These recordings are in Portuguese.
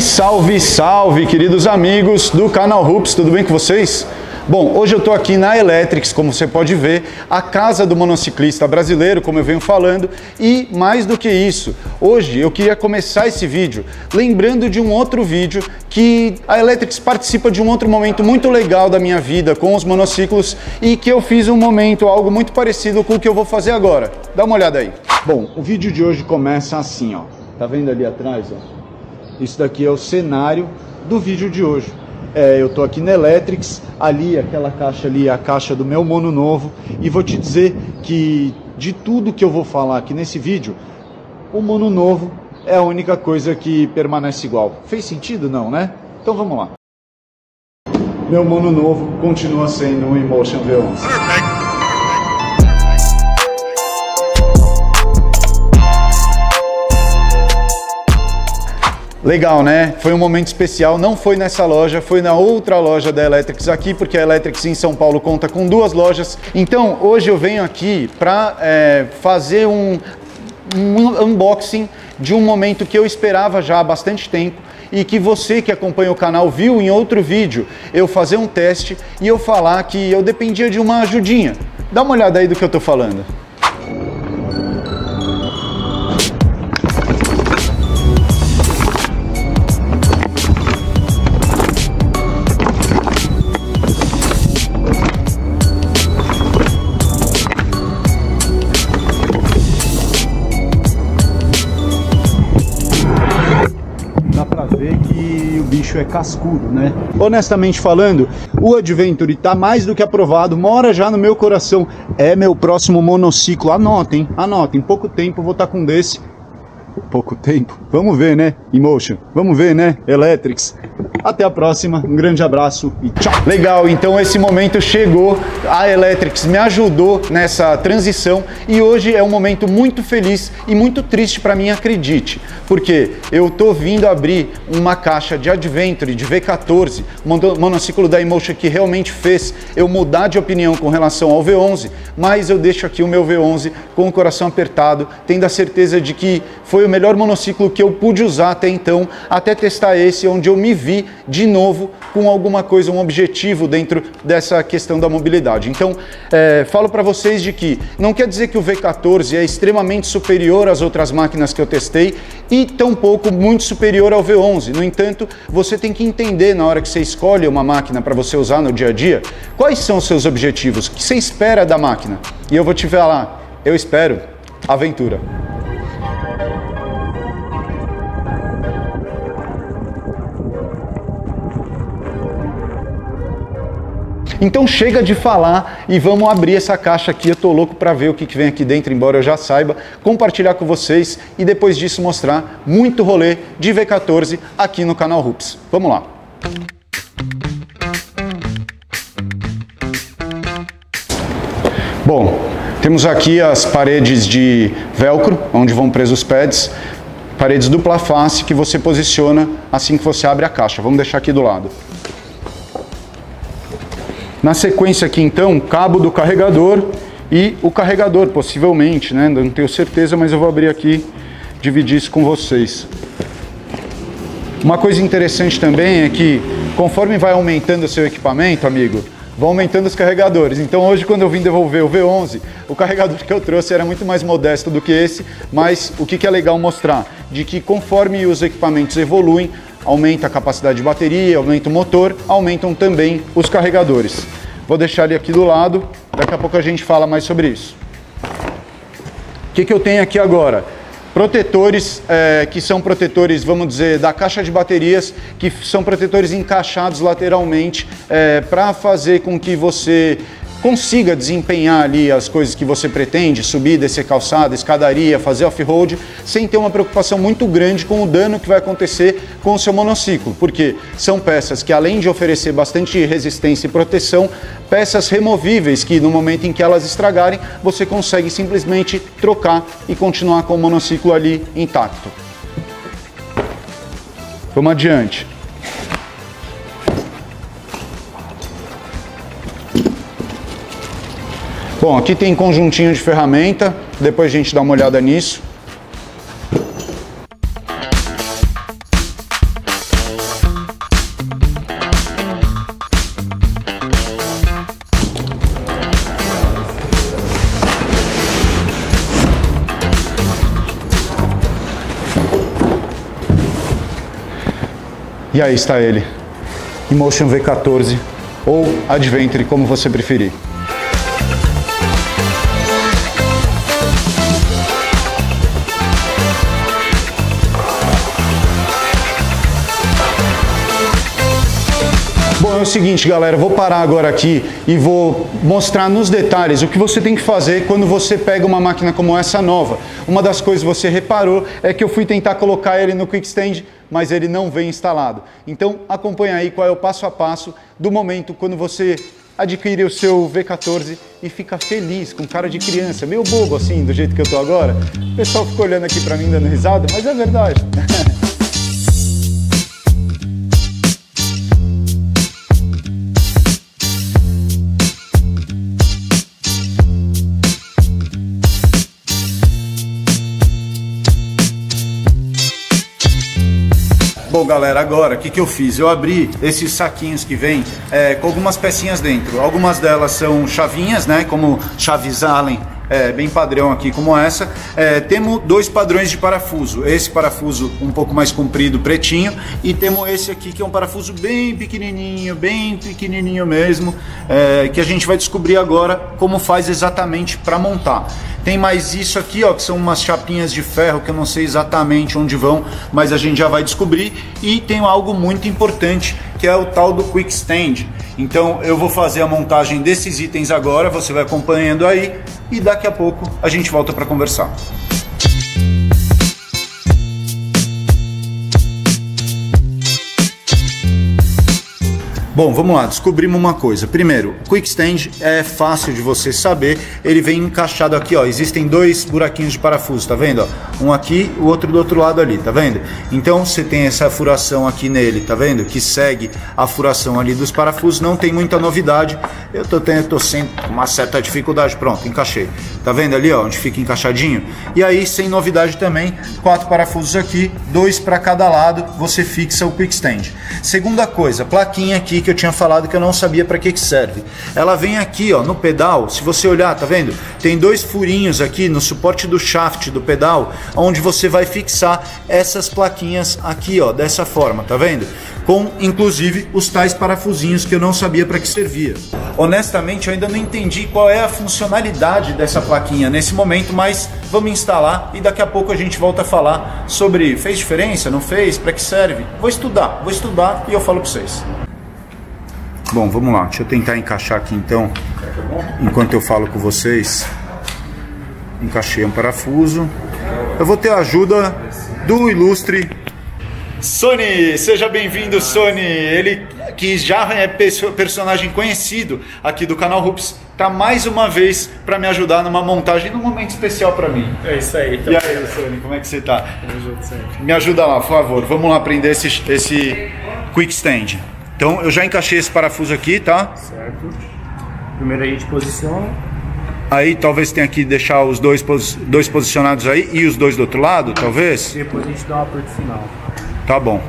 Salve, salve, queridos amigos do canal Rups, tudo bem com vocês? Bom, hoje eu estou aqui na Electrics, como você pode ver, a casa do monociclista brasileiro, como eu venho falando, e mais do que isso, hoje eu queria começar esse vídeo lembrando de um outro vídeo que a Electrics participa de um outro momento muito legal da minha vida com os monociclos e que eu fiz um momento, algo muito parecido com o que eu vou fazer agora. Dá uma olhada aí. Bom, o vídeo de hoje começa assim, ó. Tá vendo ali atrás, ó? Isso daqui é o cenário do vídeo de hoje. É, eu estou aqui na Electrics, ali, aquela caixa ali, é a caixa do meu mono novo, e vou te dizer que de tudo que eu vou falar aqui nesse vídeo, o mono novo é a única coisa que permanece igual. Fez sentido? Não, né? Então vamos lá. Meu mono novo continua sendo um Emotion V11. Legal, né? Foi um momento especial, não foi nessa loja, foi na outra loja da Electrics aqui, porque a Electrics em São Paulo conta com duas lojas. Então, hoje eu venho aqui para é, fazer um, um unboxing de um momento que eu esperava já há bastante tempo e que você que acompanha o canal viu em outro vídeo eu fazer um teste e eu falar que eu dependia de uma ajudinha. Dá uma olhada aí do que eu estou falando. Bicho é cascudo, né? Honestamente falando, o Adventure tá mais do que aprovado, mora já no meu coração. É meu próximo monociclo. Anotem, anotem. Em pouco tempo vou estar tá com um desse. Pouco tempo. Vamos ver, né? Emotion. Vamos ver, né? Electrics. Até a próxima, um grande abraço e tchau! Legal, então esse momento chegou, a Electrics me ajudou nessa transição e hoje é um momento muito feliz e muito triste para mim, acredite, porque eu tô vindo abrir uma caixa de Adventure de V14, monociclo da Emotion que realmente fez eu mudar de opinião com relação ao V11, mas eu deixo aqui o meu V11 com o coração apertado, tendo a certeza de que foi o melhor monociclo que eu pude usar até então, até testar esse onde eu me vi de novo com alguma coisa, um objetivo dentro dessa questão da mobilidade. Então, é, falo para vocês de que não quer dizer que o V14 é extremamente superior às outras máquinas que eu testei e tampouco muito superior ao V11. No entanto, você tem que entender na hora que você escolhe uma máquina para você usar no dia a dia, quais são os seus objetivos, o que você espera da máquina. E eu vou te falar, eu espero aventura. Então chega de falar e vamos abrir essa caixa aqui. Eu tô louco para ver o que, vem aqui dentro, embora eu já saiba, compartilhar com vocês e depois disso mostrar muito rolê de V14 aqui no canal Rups. Vamos lá. Bom, temos aqui as paredes de velcro, onde vão presos os pads, paredes dupla face que você posiciona assim que você abre a caixa. Vamos deixar aqui do lado. Na sequência aqui então, cabo do carregador e o carregador, possivelmente, né? Não tenho certeza, mas eu vou abrir aqui, dividir isso com vocês. Uma coisa interessante também é que conforme vai aumentando o seu equipamento, amigo, vão aumentando os carregadores. Então hoje quando eu vim devolver o V11, o carregador que eu trouxe era muito mais modesto do que esse, mas o que é legal mostrar? De que conforme os equipamentos evoluem, aumenta a capacidade de bateria, aumenta o motor, aumentam também os carregadores. Vou deixar ele aqui do lado, daqui a pouco a gente fala mais sobre isso. O que, que eu tenho aqui agora? Protetores é, que são protetores, vamos dizer, da caixa de baterias, que são protetores encaixados lateralmente é, para fazer com que você consiga desempenhar ali as coisas que você pretende, subir, descer calçada, escadaria, fazer off-road, sem ter uma preocupação muito grande com o dano que vai acontecer com o seu monociclo, porque são peças que além de oferecer bastante resistência e proteção, peças removíveis que no momento em que elas estragarem, você consegue simplesmente trocar e continuar com o monociclo ali intacto. Vamos adiante. Bom, aqui tem conjuntinho de ferramenta, depois a gente dá uma olhada nisso. E aí está ele, Emotion V14 ou Adventure, como você preferir. É o seguinte, galera, vou parar agora aqui e vou mostrar nos detalhes o que você tem que fazer quando você pega uma máquina como essa nova. Uma das coisas que você reparou é que eu fui tentar colocar ele no Quick Stand, mas ele não vem instalado. Então, acompanha aí qual é o passo a passo do momento quando você adquire o seu V14 e fica feliz, com cara de criança, meio bobo assim, do jeito que eu tô agora. O pessoal ficou olhando aqui para mim dando risada, mas é verdade. Galera, agora o que, que eu fiz? Eu abri esses saquinhos que vem é, com algumas pecinhas dentro. Algumas delas são chavinhas, né? Como chaves Allen é, bem padrão aqui como essa. É, temos dois padrões de parafuso. Esse parafuso um pouco mais comprido, pretinho, e temos esse aqui que é um parafuso bem pequenininho, bem pequenininho mesmo, é, que a gente vai descobrir agora como faz exatamente para montar. Tem mais isso aqui, ó, que são umas chapinhas de ferro que eu não sei exatamente onde vão, mas a gente já vai descobrir. E tem algo muito importante, que é o tal do Quick Stand. Então eu vou fazer a montagem desses itens agora, você vai acompanhando aí e daqui a pouco a gente volta para conversar. Bom, vamos lá, descobrimos uma coisa. Primeiro, Quick Stand é fácil de você saber, ele vem encaixado aqui, ó. Existem dois buraquinhos de parafuso, tá vendo? Um aqui, o outro do outro lado ali, tá vendo? Então você tem essa furação aqui nele, tá vendo? Que segue a furação ali dos parafusos, não tem muita novidade. Eu tô tendo, tô sem uma certa dificuldade, pronto, encaixei. Tá vendo ali, ó, onde fica encaixadinho? E aí, sem novidade também, quatro parafusos aqui, dois para cada lado, você fixa o Quick Stand. Segunda coisa, plaquinha aqui que que eu tinha falado que eu não sabia para que, que serve. Ela vem aqui, ó, no pedal. Se você olhar, tá vendo? Tem dois furinhos aqui no suporte do shaft do pedal, onde você vai fixar essas plaquinhas aqui, ó, dessa forma, tá vendo? Com inclusive os tais parafusinhos que eu não sabia para que servia. Honestamente, eu ainda não entendi qual é a funcionalidade dessa plaquinha nesse momento, mas vamos instalar e daqui a pouco a gente volta a falar sobre fez diferença, não fez, para que serve. Vou estudar, vou estudar e eu falo para vocês. Bom, vamos lá. Deixa eu tentar encaixar aqui então, enquanto eu falo com vocês. Encaixei um parafuso. Eu vou ter a ajuda do ilustre Sony. Seja bem-vindo, Sony. Ele que já é personagem conhecido aqui do canal Rups, tá mais uma vez para me ajudar numa montagem num momento especial para mim. É isso aí. Tá e aí, Sony, como é que você tá? Me ajuda lá, por favor. Vamos lá aprender esse, esse quick stand. Então eu já encaixei esse parafuso aqui, tá? Certo. Primeiro a gente posiciona. Aí talvez tenha que deixar os dois, dois posicionados aí e os dois do outro lado, talvez? Depois a gente dá um aperto final. Tá bom.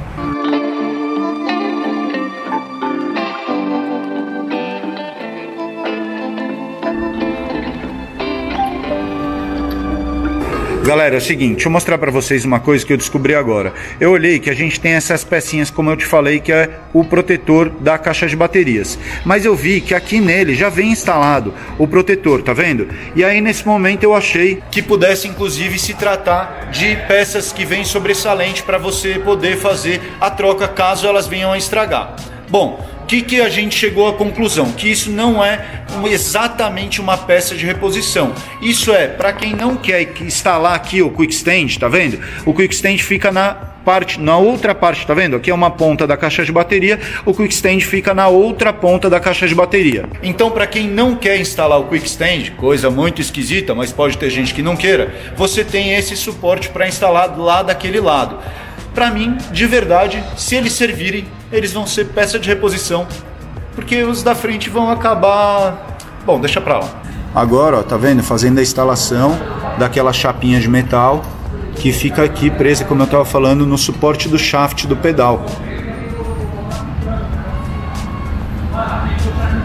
Galera, é o seguinte, deixa eu mostrar para vocês uma coisa que eu descobri agora. Eu olhei que a gente tem essas pecinhas, como eu te falei, que é o protetor da caixa de baterias. Mas eu vi que aqui nele já vem instalado o protetor, tá vendo? E aí nesse momento eu achei que pudesse inclusive se tratar de peças que vêm sobressalente para você poder fazer a troca caso elas venham a estragar. Bom, que, que a gente chegou à conclusão? Que isso não é exatamente uma peça de reposição. Isso é, para quem não quer instalar aqui o Quick Stand, tá vendo? O Quick Stand fica na parte, na outra parte, tá vendo? Aqui é uma ponta da caixa de bateria, o Quick Stand fica na outra ponta da caixa de bateria. Então, para quem não quer instalar o Quick Stand, coisa muito esquisita, mas pode ter gente que não queira, você tem esse suporte para instalar lá daquele lado para mim, de verdade, se eles servirem, eles vão ser peça de reposição, porque os da frente vão acabar. Bom, deixa pra lá. Agora, ó, tá vendo? Fazendo a instalação daquela chapinha de metal que fica aqui presa, como eu estava falando, no suporte do shaft do pedal.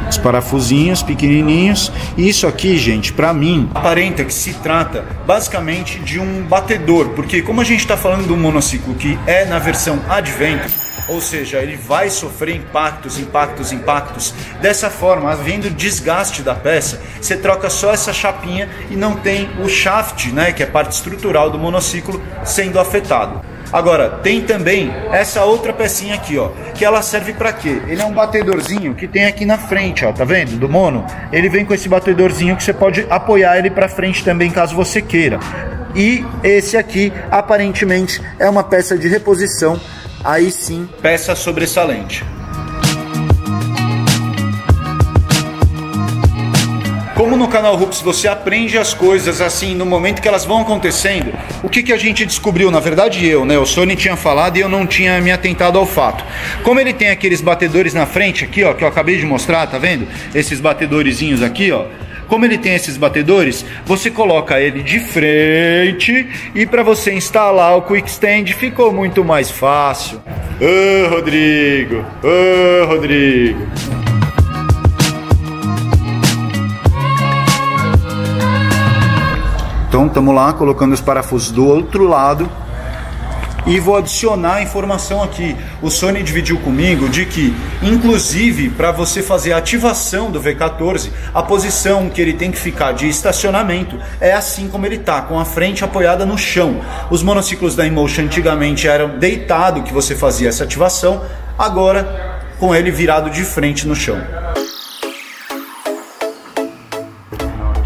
os parafusinhos pequenininhos. Isso aqui, gente, para mim, aparenta que se trata basicamente de um batedor, porque como a gente está falando um monociclo que é na versão Adventure, ou seja, ele vai sofrer impactos, impactos, impactos. Dessa forma, havendo desgaste da peça, você troca só essa chapinha e não tem o shaft, né, que é parte estrutural do monociclo, sendo afetado. Agora, tem também essa outra pecinha aqui, ó, que ela serve para quê? Ele é um batedorzinho que tem aqui na frente, ó, tá vendo? Do mono. Ele vem com esse batedorzinho que você pode apoiar ele para frente também, caso você queira. E esse aqui, aparentemente, é uma peça de reposição, aí sim, peça sobressalente. Como no canal Rups você aprende as coisas assim no momento que elas vão acontecendo, o que, que a gente descobriu? Na verdade eu, né? O Sony tinha falado e eu não tinha me atentado ao fato. Como ele tem aqueles batedores na frente aqui, ó, que eu acabei de mostrar, tá vendo? Esses batedorzinhos aqui, ó. Como ele tem esses batedores, você coloca ele de frente e para você instalar o Quick Stand ficou muito mais fácil. Ô, Rodrigo! Ô, Rodrigo! Então estamos lá colocando os parafusos do outro lado e vou adicionar a informação aqui. O Sony dividiu comigo de que, inclusive, para você fazer a ativação do V14, a posição que ele tem que ficar de estacionamento é assim como ele tá, com a frente apoiada no chão. Os monociclos da Emotion antigamente eram deitado que você fazia essa ativação, agora com ele virado de frente no chão.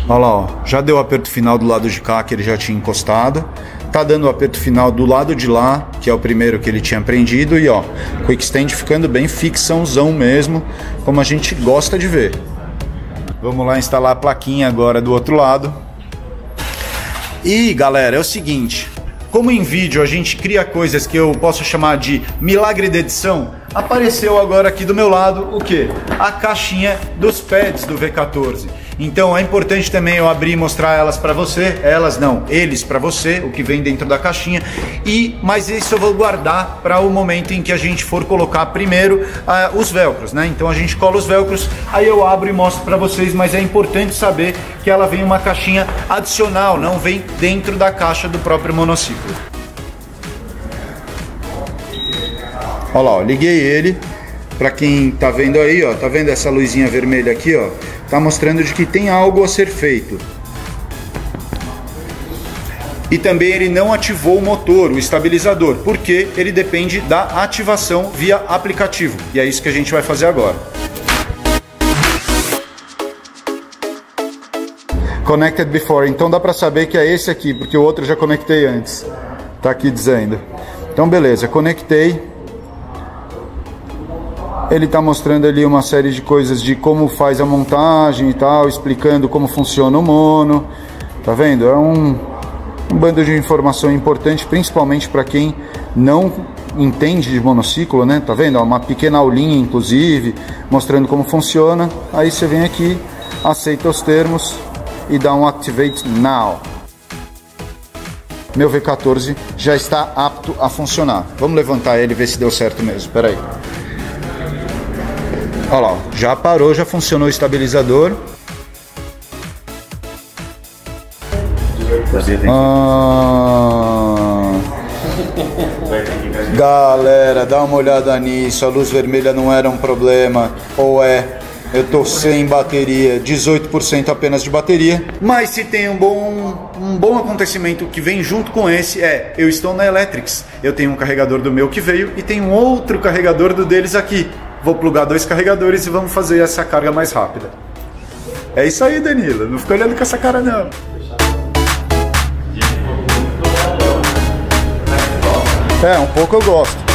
Olha lá, ó, já deu o aperto final do lado de cá que ele já tinha encostado. Tá dando o aperto final do lado de lá, que é o primeiro que ele tinha prendido. E ó, quick stand ficando bem fixãozão mesmo, como a gente gosta de ver. Vamos lá instalar a plaquinha agora do outro lado. E galera, é o seguinte, como em vídeo a gente cria coisas que eu posso chamar de milagre de edição, apareceu agora aqui do meu lado o que? A caixinha dos pads do V14. Então é importante também eu abrir e mostrar elas para você, elas não, eles para você, o que vem dentro da caixinha. E mas isso eu vou guardar para o momento em que a gente for colocar primeiro uh, os velcros, né? Então a gente cola os velcros, aí eu abro e mostro para vocês, mas é importante saber que ela vem uma caixinha adicional, não vem dentro da caixa do próprio monociclo. Olha lá, ó, liguei ele. Para quem tá vendo aí, ó, tá vendo essa luzinha vermelha aqui, ó? Tá mostrando de que tem algo a ser feito. E também ele não ativou o motor, o estabilizador, porque ele depende da ativação via aplicativo. E é isso que a gente vai fazer agora. Connected before, então dá para saber que é esse aqui, porque o outro eu já conectei antes. Tá aqui dizendo. Então beleza, conectei ele está mostrando ali uma série de coisas de como faz a montagem e tal, explicando como funciona o mono. Tá vendo? É um, um bando de informação importante, principalmente para quem não entende de monociclo, né? Tá vendo? Uma pequena aulinha, inclusive, mostrando como funciona. Aí você vem aqui, aceita os termos e dá um Activate Now. Meu V14 já está apto a funcionar. Vamos levantar ele e ver se deu certo mesmo. Espera aí. Olha lá, já parou, já funcionou o estabilizador. Ah, galera, dá uma olhada nisso. A luz vermelha não era um problema. Ou é? Eu tô sem bateria, 18% apenas de bateria. Mas se tem um bom, um bom acontecimento que vem junto com esse, é eu estou na Electrics. Eu tenho um carregador do meu que veio e tem um outro carregador do deles aqui vou plugar dois carregadores e vamos fazer essa carga mais rápida. É isso aí, Danilo. Não fica olhando com essa cara, não. É, um pouco eu gosto.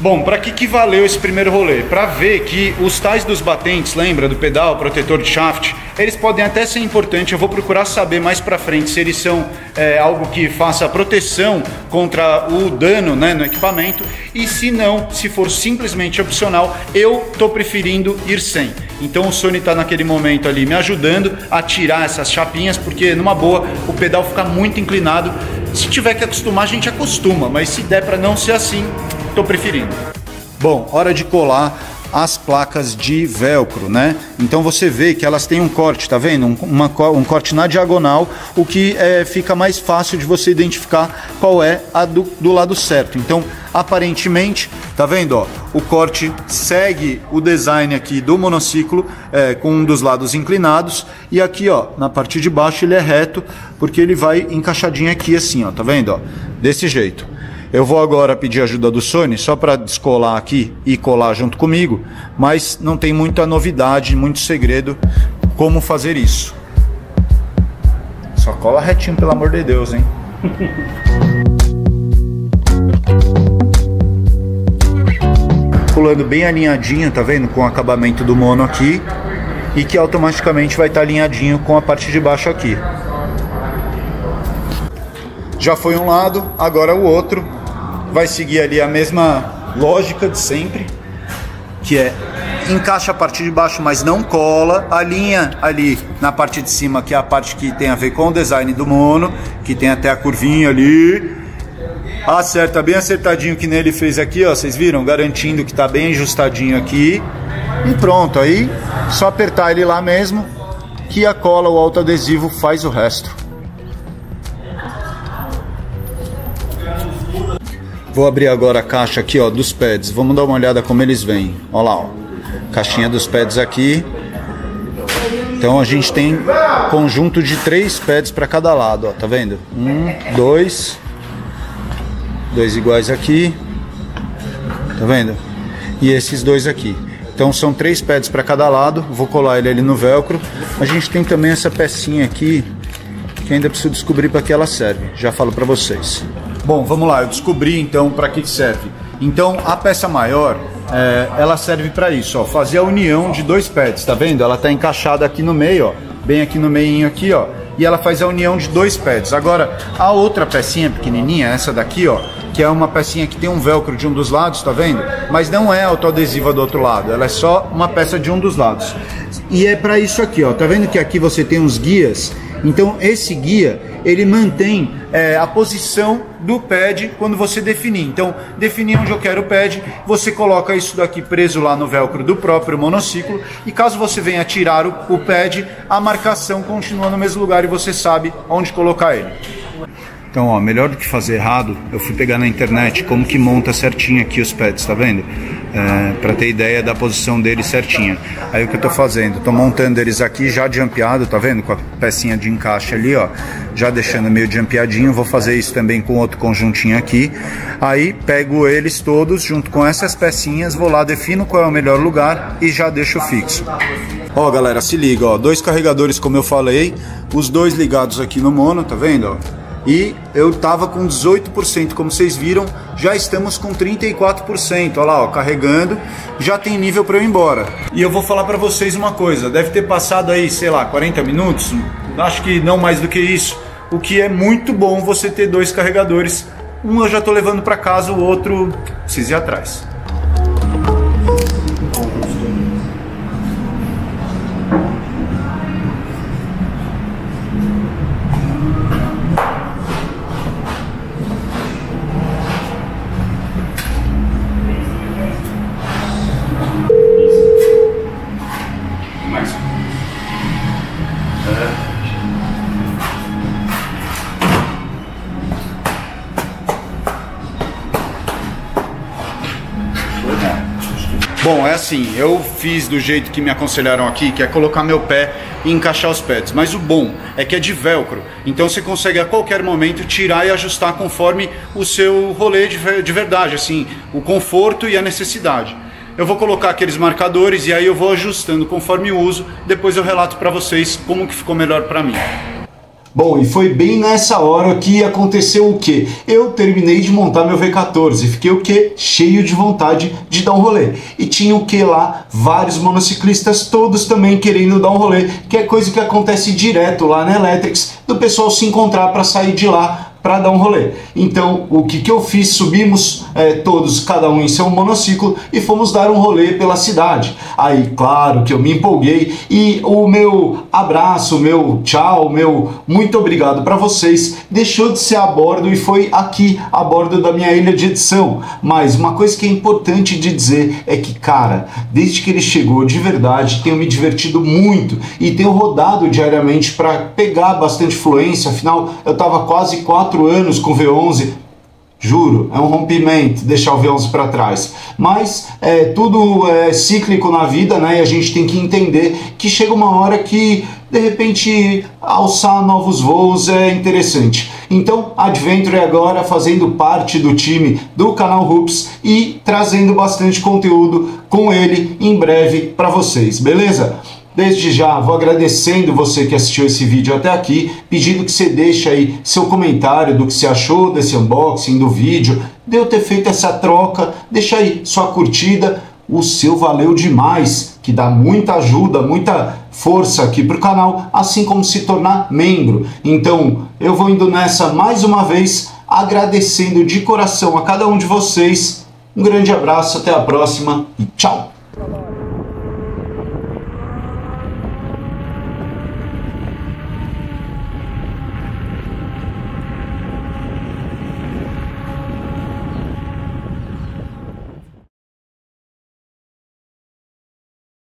Bom, para que, que valeu esse primeiro rolê? Para ver que os tais dos batentes, lembra do pedal, protetor de shaft, eles podem até ser importantes. Eu vou procurar saber mais para frente se eles são é, algo que faça proteção contra o dano né, no equipamento. E se não, se for simplesmente opcional, eu tô preferindo ir sem. Então o Sony está naquele momento ali me ajudando a tirar essas chapinhas, porque numa boa o pedal fica muito inclinado. Se tiver que acostumar, a gente acostuma, mas se der para não ser assim, Tô preferindo. Bom, hora de colar as placas de velcro, né? Então você vê que elas têm um corte, tá vendo? Um, uma, um corte na diagonal, o que é, fica mais fácil de você identificar qual é a do, do lado certo. Então, aparentemente, tá vendo? Ó, o corte segue o design aqui do monociclo é, com um dos lados inclinados e aqui, ó, na parte de baixo ele é reto porque ele vai encaixadinho aqui assim, ó, tá vendo? Ó, desse jeito. Eu vou agora pedir ajuda do Sony só para descolar aqui e colar junto comigo, mas não tem muita novidade, muito segredo como fazer isso. Só cola retinho, pelo amor de Deus, hein? Pulando bem alinhadinho, tá vendo? Com o acabamento do mono aqui e que automaticamente vai estar tá alinhadinho com a parte de baixo aqui. Já foi um lado, agora o outro vai seguir ali a mesma lógica de sempre, que é encaixa a parte de baixo, mas não cola. A linha ali na parte de cima, que é a parte que tem a ver com o design do mono, que tem até a curvinha ali. Acerta bem acertadinho que nele fez aqui, ó. Vocês viram? Garantindo que tá bem ajustadinho aqui. E pronto, aí só apertar ele lá mesmo que a cola, o autoadesivo faz o resto. Vou abrir agora a caixa aqui, ó, dos pads. Vamos dar uma olhada como eles vêm. Olha lá, ó. Caixinha dos pads aqui. Então a gente tem conjunto de três pads para cada lado, ó. Tá vendo? Um, dois, dois iguais aqui. Tá vendo? E esses dois aqui. Então são três pads para cada lado. Vou colar ele ali no velcro. A gente tem também essa pecinha aqui que ainda preciso descobrir para que ela serve. Já falo para vocês. Bom, vamos lá, eu descobri então para que serve. Então a peça maior, é, ela serve para isso, ó, fazer a união de dois pads, tá vendo? Ela está encaixada aqui no meio, ó, bem aqui no meio aqui, ó, e ela faz a união de dois pads. Agora, a outra pecinha pequenininha, essa daqui, ó, que é uma pecinha que tem um velcro de um dos lados, tá vendo? Mas não é autoadesiva do outro lado, ela é só uma peça de um dos lados. E é para isso aqui, ó, tá vendo que aqui você tem uns guias? Então esse guia ele mantém é, a posição do pad quando você definir. Então, definir onde eu quero o pad, você coloca isso daqui preso lá no velcro do próprio monociclo e caso você venha tirar o, o pad, a marcação continua no mesmo lugar e você sabe onde colocar ele. Então, ó, melhor do que fazer errado, eu fui pegar na internet como que monta certinho aqui os pads, tá vendo? É, para ter ideia da posição deles certinha. Aí o que eu tô fazendo? Tô montando eles aqui já jumpeado, tá vendo? Com a pecinha de encaixe ali, ó, já deixando meio jumpeadinho. Vou fazer isso também com outro conjuntinho aqui. Aí pego eles todos junto com essas pecinhas, vou lá, defino qual é o melhor lugar e já deixo fixo. Ó, galera, se liga, ó, dois carregadores como eu falei, os dois ligados aqui no mono, tá vendo? Ó? E eu estava com 18%, como vocês viram, já estamos com 34%, olha lá, ó, carregando, já tem nível para eu ir embora. E eu vou falar para vocês uma coisa, deve ter passado aí, sei lá, 40 minutos, acho que não mais do que isso, o que é muito bom você ter dois carregadores, um eu já estou levando para casa, o outro precisa ir atrás. Bom, é assim, eu fiz do jeito que me aconselharam aqui, que é colocar meu pé e encaixar os pads. Mas o bom é que é de velcro, então você consegue a qualquer momento tirar e ajustar conforme o seu rolê de, de verdade, assim, o conforto e a necessidade. Eu vou colocar aqueles marcadores e aí eu vou ajustando conforme o uso, depois eu relato para vocês como que ficou melhor para mim. Bom, e foi bem nessa hora que aconteceu o que? Eu terminei de montar meu V14, fiquei o que? Cheio de vontade de dar um rolê. E tinha o que lá? Vários monociclistas, todos também querendo dar um rolê, que é coisa que acontece direto lá na Electrics, do pessoal se encontrar para sair de lá para dar um rolê. Então, o que, que eu fiz? Subimos é, todos, cada um em seu monociclo, e fomos dar um rolê pela cidade. Aí, claro que eu me empolguei e o meu abraço, meu tchau, meu muito obrigado para vocês deixou de ser a bordo e foi aqui a bordo da minha ilha de edição. Mas uma coisa que é importante de dizer é que, cara, desde que ele chegou de verdade, tenho me divertido muito e tenho rodado diariamente para pegar bastante fluência. Afinal, eu estava quase quatro quatro anos com V11, juro, é um rompimento deixar o V11 para trás. Mas é, tudo é cíclico na vida, né? E a gente tem que entender que chega uma hora que de repente alçar novos voos é interessante. Então, Adventure é agora fazendo parte do time do canal Hoops e trazendo bastante conteúdo com ele em breve para vocês, beleza? Desde já, vou agradecendo você que assistiu esse vídeo até aqui, pedindo que você deixe aí seu comentário do que você achou desse unboxing, do vídeo, de eu ter feito essa troca, deixa aí sua curtida, o seu valeu demais, que dá muita ajuda, muita força aqui para o canal, assim como se tornar membro. Então, eu vou indo nessa mais uma vez, agradecendo de coração a cada um de vocês. Um grande abraço, até a próxima e tchau!